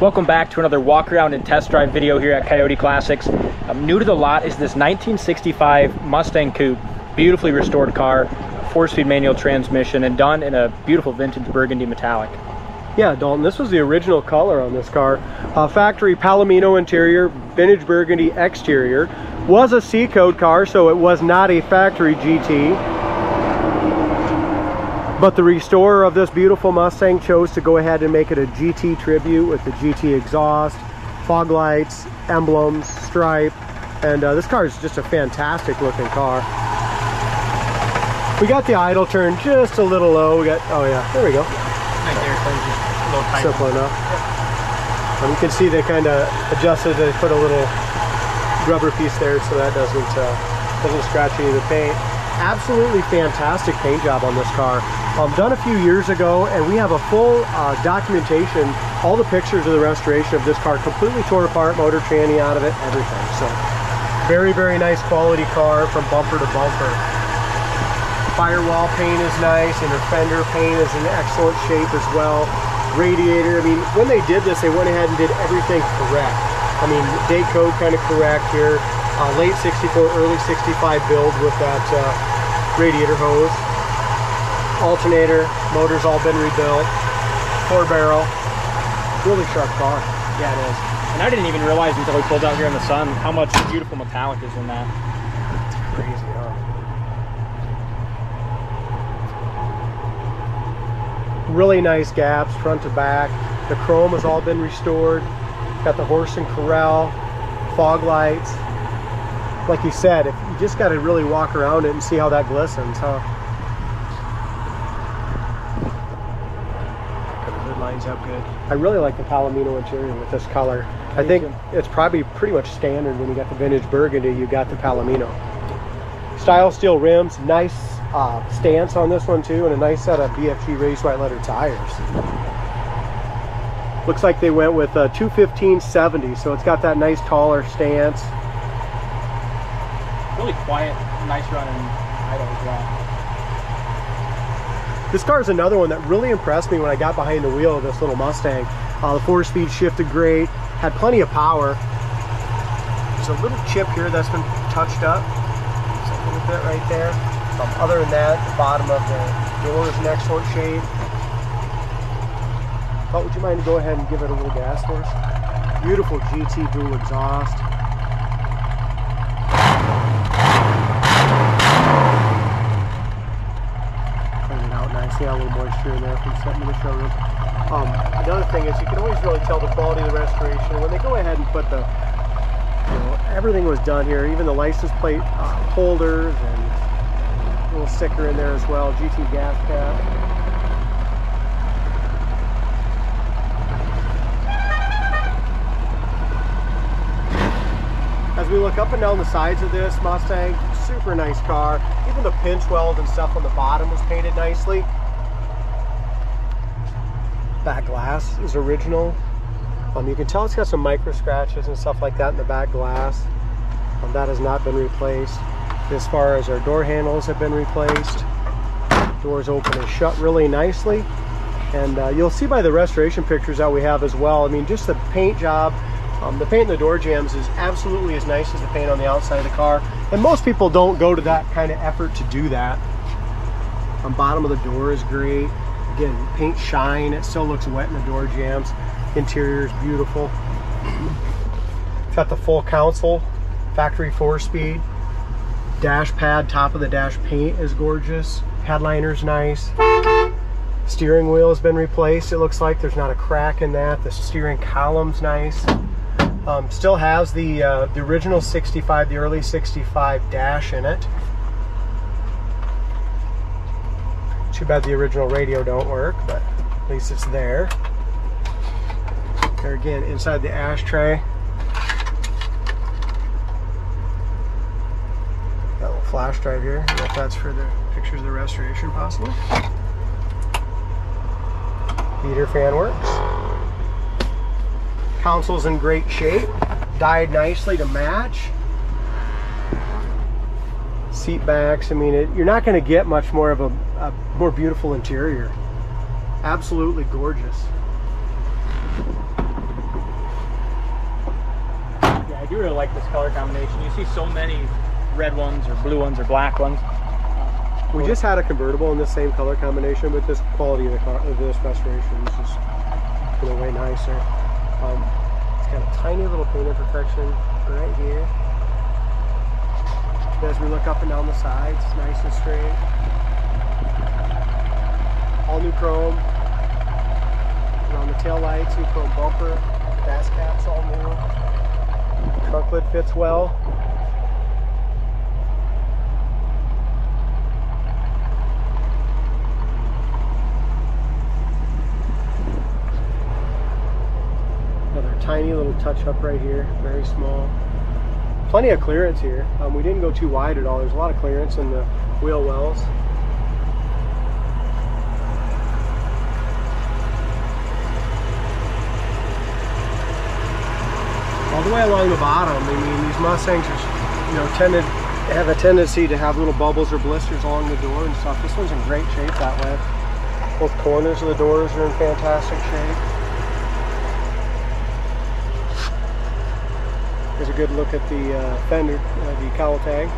Welcome back to another walk around and test drive video here at Coyote Classics. Um, new to the lot is this 1965 Mustang Coupe, beautifully restored car, four-speed manual transmission, and done in a beautiful vintage burgundy metallic. Yeah, Dalton, this was the original color on this car. Uh, factory Palomino interior, vintage burgundy exterior. Was a C-code car, so it was not a factory GT. But the restorer of this beautiful Mustang chose to go ahead and make it a GT tribute with the GT exhaust, fog lights, emblems, stripe, and uh, this car is just a fantastic looking car. We got the idle turn just a little low. We got, oh yeah, there we go. Right there, Simple enough. And you can see they kind of adjusted, they put a little rubber piece there so that doesn't, uh, doesn't scratch any of the paint absolutely fantastic paint job on this car. Um, done a few years ago, and we have a full uh, documentation, all the pictures of the restoration of this car, completely torn apart, motor tranny out of it, everything. So, very, very nice quality car from bumper to bumper. Firewall paint is nice, inner fender paint is in excellent shape as well. Radiator, I mean, when they did this, they went ahead and did everything correct. I mean, date code kind of correct here. Uh, late 64, early 65 build with that uh, radiator hose, alternator, motor's all been rebuilt, four barrel, really sharp car. Yeah, it is. And I didn't even realize until we pulled out here in the sun how much beautiful metallic is in that. It's crazy, huh? Really nice gaps, front to back. The chrome has all been restored. Got the horse and corral, fog lights, like you said, if you just got to really walk around it and see how that glistens, huh? Lines up good. I really like the Palomino interior with this color. I think it's probably pretty much standard when you got the vintage burgundy, you got the Palomino. Style steel rims, nice uh, stance on this one too, and a nice set of BFG raised white letter tires. Looks like they went with a 215-70, so it's got that nice taller stance really quiet, nice running idle as well. This car is another one that really impressed me when I got behind the wheel of this little Mustang. Uh, the four speed shifted great, had plenty of power. There's a little chip here that's been touched up. A little bit right there. Um, other than that, the bottom of the door is in excellent shape. But would you mind to go ahead and give it a little gas for us? Beautiful GT dual exhaust. See a little moisture in there from setting in the showroom. Um, another thing is you can always really tell the quality of the restoration. When they go ahead and put the, you know, everything was done here, even the license plate uh, holders and a little sticker in there as well, GT gas cap. As we look up and down the sides of this Mustang, super nice car. Even the pinch weld and stuff on the bottom was painted nicely back glass is original. Um, you can tell it's got some micro scratches and stuff like that in the back glass. Um, that has not been replaced. As far as our door handles have been replaced. Doors open and shut really nicely. And uh, you'll see by the restoration pictures that we have as well. I mean, just the paint job, um, the paint in the door jambs is absolutely as nice as the paint on the outside of the car. And most people don't go to that kind of effort to do that. On bottom of the door is great. Again, paint shine, it still looks wet in the door jambs. Interior is beautiful. It's got the full console, factory four speed. Dash pad, top of the dash paint is gorgeous. Headliner's nice. Steering wheel has been replaced. It looks like there's not a crack in that. The steering column's nice. Um, still has the uh, the original 65, the early 65 dash in it. Too bad the original radio don't work, but at least it's there. There again, inside the ashtray. A little flash drive here. I if that's for the pictures of the restoration, possibly. Heater fan works. Console's in great shape. Dyed nicely to match seat backs. I mean, it, you're not going to get much more of a, a more beautiful interior. Absolutely gorgeous. Yeah, I do really like this color combination. You see so many red ones or blue ones or black ones. We just had a convertible in the same color combination, but this quality of the car, of this restoration is just you know, way nicer. Um, it's got a tiny little paint imperfection right here. As we look up and down the sides, it's nice and straight. All new chrome. Around the tail lights, new chrome bumper. Gas caps all new. Trunk lid fits well. Another tiny little touch up right here, very small. Plenty of clearance here. Um, we didn't go too wide at all. There's a lot of clearance in the wheel wells. All the way along the bottom, I mean, these Mustangs are, you know, tended have a tendency to have little bubbles or blisters along the door and stuff. This one's in great shape that way. Both corners of the doors are in fantastic shape. Here's a good look at the uh, fender, uh, the cowl tag.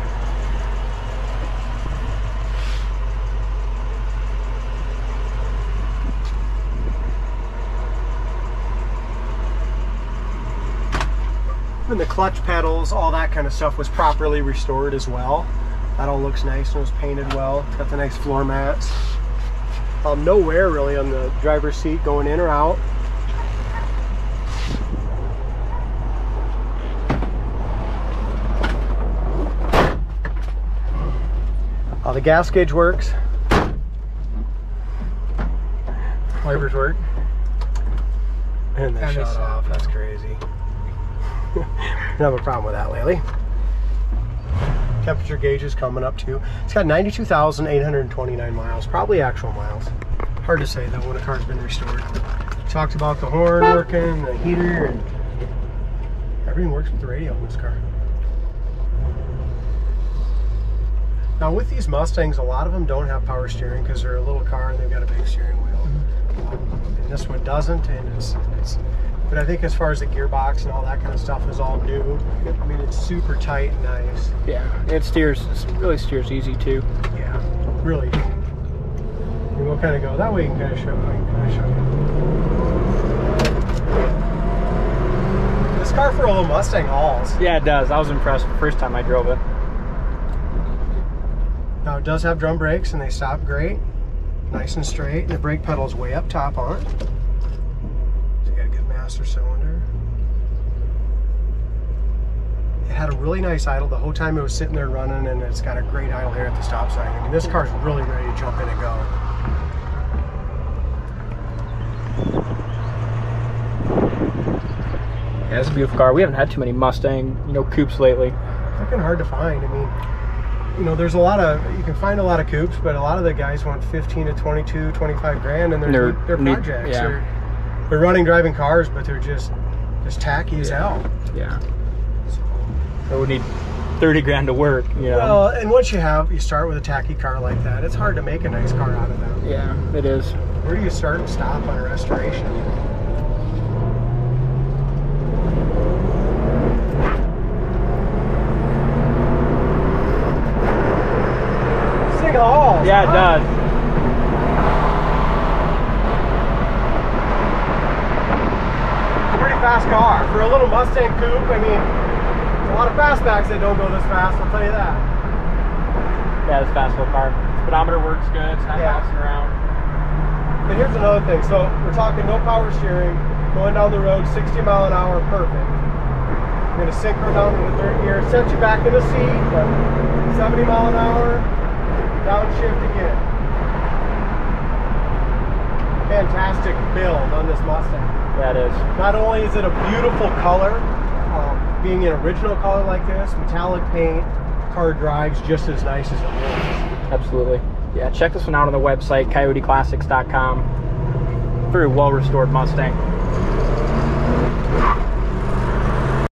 And the clutch pedals, all that kind of stuff was properly restored as well. That all looks nice and was painted well. Got the nice floor mats. Um, no wear really on the driver's seat going in or out. Uh, the gas gauge works. Wipers work. And they And they shut shut off. That's crazy. Don't have a problem with that lately. Temperature gauge is coming up too. It's got 92,829 miles, probably actual miles. Hard to say though when a car's been restored. Talked about the horn working, the heater, and everything works with the radio in this car. Now with these Mustangs, a lot of them don't have power steering because they're a little car and they've got a big steering wheel. Um, and this one doesn't, and it's, it's but I think as far as the gearbox and all that kind of stuff is all new. I mean, it's super tight and nice. Yeah, it steers. It really steers easy too. Yeah, really. And we'll kind of go that way. You can kind of show. I can kind of show you. This car for a little Mustang hauls. Yeah, it does. I was impressed the first time I drove it. Now it does have drum brakes, and they stop great, nice and straight. And the brake pedal is way up top on it. So you got a good master cylinder. It had a really nice idle the whole time it was sitting there running, and it's got a great idle here at the stop sign. I mean, this car's really ready to jump in and go. Yeah, it's a beautiful car. We haven't had too many Mustang, you know, coupes lately. Fucking hard to find. I mean, you know, there's a lot of you can find a lot of coupes, but a lot of the guys want 15 to 22, 25 grand, and they're They're projects. yeah. They're, they're running, driving cars, but they're just just tacky as hell. Yeah. So we need 30 grand to work, you know. Well, and once you have, you start with a tacky car like that, it's hard to make a nice car out of that. yeah, it is. Where do you start and stop on a restoration? This thing hauls. Yeah, it does. Pretty fast car. For a little Mustang coupe, I mean, there's a lot of fastbacks that don't go this fast, I'll tell you that. Yeah, this fast little car. Speedometer works good. It's not Yeah. bouncing around. But here's another thing. So we're talking no power steering, going down the road 60 mile an hour, perfect. You're gonna sink synchro down to the third gear, set you back in the seat, 70 mile an hour, downshift again. Fantastic build on this Mustang. That is. Not only is it a beautiful color, um, being an original color like this, metallic paint, car drives just as nice as it looks. Absolutely. Yeah, check this one out on the website, coyoteclassics.com. Very well restored Mustang.